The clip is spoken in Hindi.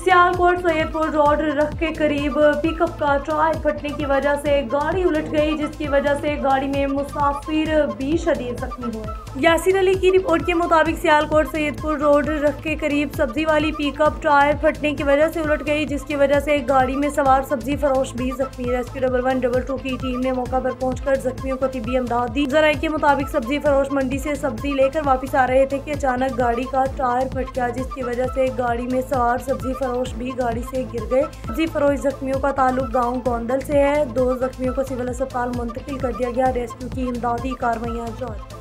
सैदपुर रोड रख के करीब पिकअप का टायर फटने की वजह से गाड़ी उलट गई, जिसकी वजह से गाड़ी में मुसाफिर भी शदीद जख्मी हुए। यासिर अली की रिपोर्ट के मुताबिक सियालकोट सैदपुर रोड रख के करीब सब्ज़ी वाली पिकअप टायर फटने की वजह से उलट गई, जिसकी वजह से गाड़ी में सवार सब्ज़ी फरोश भी जख्मी। Rescue double one double two की टीम ने मौका पर पहुंचकर जख्मियों को तिबी अमदाद दी। जराये के मुताबिक सब्ज़ी फरोश मंडी से सब्ज़ी लेकर वापस आ रहे थे कि अचानक गाड़ी का टायर फट गया, जिसकी वजह से गाड़ी में सवार सब्ज़ी फरोश भी गाड़ी से गिर गए। जी फरोज जख्मियों का ताल्लुक गाँव गोंदल से है। दो जख्मियों को सिविल अस्पताल मुंतकिल कर दिया गया। रेस्क्यू की इमदादी कार्रवाइयाँ जारी।